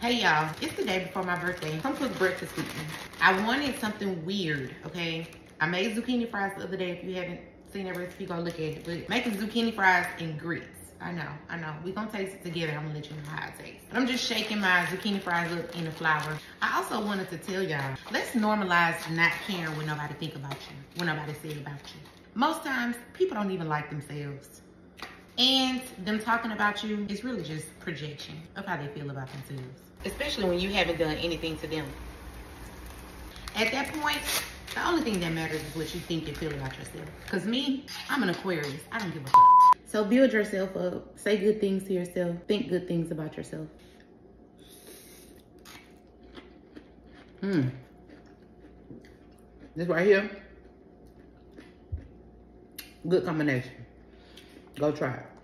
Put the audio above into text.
Hey y'all, it's the day before my birthday. Come cook breakfast with me. I wanted something weird, okay? I made zucchini fries the other day. If you haven't seen that recipe, go look at it. But making zucchini fries and grits. I know, I know. we gonna taste it together. I'm gonna let you know how it tastes. But I'm just shaking my zucchini fries up in the flour. I also wanted to tell y'all, let's normalize not caring what nobody think about you, what nobody say about you. Most times, people don't even like themselves. And them talking about you is really just projection of how they feel about themselves. Especially when you haven't done anything to them. At that point, the only thing that matters is what you think and feel about yourself. Because me, I'm an Aquarius. I don't give a fuck. So build yourself up. Say good things to yourself. Think good things about yourself. Hmm. This right here. Good combination. Go try it.